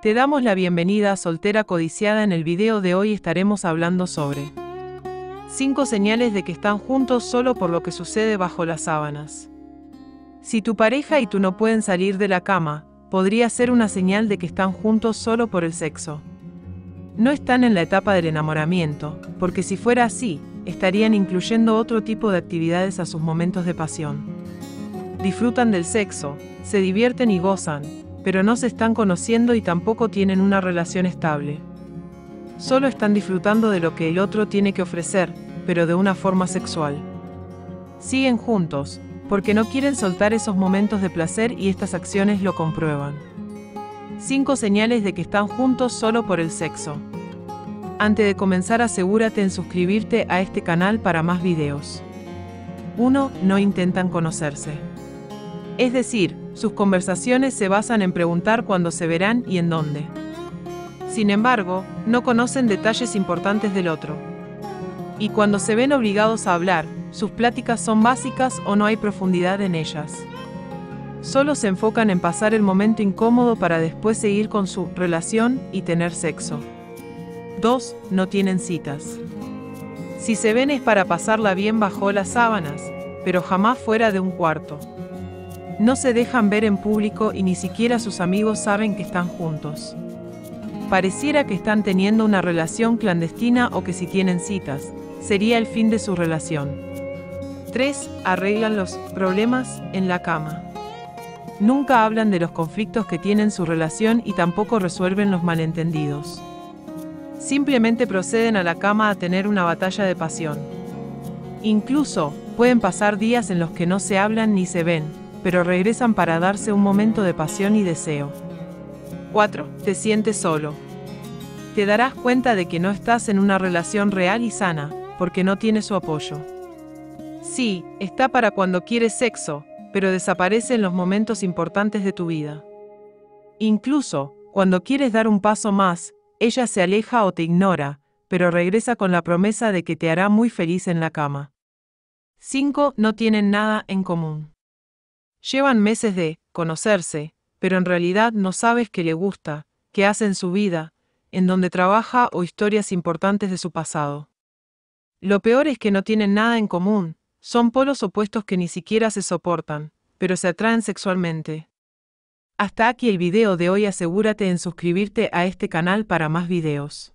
Te damos la bienvenida a Soltera Codiciada. En el video de hoy estaremos hablando sobre 5 señales de que están juntos solo por lo que sucede bajo las sábanas. Si tu pareja y tú no pueden salir de la cama, podría ser una señal de que están juntos solo por el sexo. No están en la etapa del enamoramiento, porque si fuera así, estarían incluyendo otro tipo de actividades a sus momentos de pasión. Disfrutan del sexo, se divierten y gozan, pero no se están conociendo y tampoco tienen una relación estable. Solo están disfrutando de lo que el otro tiene que ofrecer, pero de una forma sexual. Siguen juntos, porque no quieren soltar esos momentos de placer y estas acciones lo comprueban. 5 señales de que están juntos solo por el sexo. Antes de comenzar asegúrate en suscribirte a este canal para más videos. 1. No intentan conocerse. Es decir, sus conversaciones se basan en preguntar cuándo se verán y en dónde. Sin embargo, no conocen detalles importantes del otro. Y cuando se ven obligados a hablar, sus pláticas son básicas o no hay profundidad en ellas. Solo se enfocan en pasar el momento incómodo para después seguir con su relación y tener sexo. 2. No tienen citas. Si se ven es para pasarla bien bajo las sábanas, pero jamás fuera de un cuarto. No se dejan ver en público y ni siquiera sus amigos saben que están juntos. Pareciera que están teniendo una relación clandestina o que si tienen citas, sería el fin de su relación. 3. Arreglan los problemas en la cama. Nunca hablan de los conflictos que tienen su relación y tampoco resuelven los malentendidos. Simplemente proceden a la cama a tener una batalla de pasión. Incluso, pueden pasar días en los que no se hablan ni se ven, pero regresan para darse un momento de pasión y deseo. 4. Te sientes solo. Te darás cuenta de que no estás en una relación real y sana, porque no tienes su apoyo. Sí, está para cuando quieres sexo, pero desaparece en los momentos importantes de tu vida. Incluso, cuando quieres dar un paso más, ella se aleja o te ignora, pero regresa con la promesa de que te hará muy feliz en la cama. 5. No tienen nada en común. Llevan meses de conocerse, pero en realidad no sabes qué le gusta, qué hace en su vida, en donde trabaja o historias importantes de su pasado. Lo peor es que no tienen nada en común, son polos opuestos que ni siquiera se soportan, pero se atraen sexualmente. Hasta aquí el video de hoy asegúrate en suscribirte a este canal para más videos.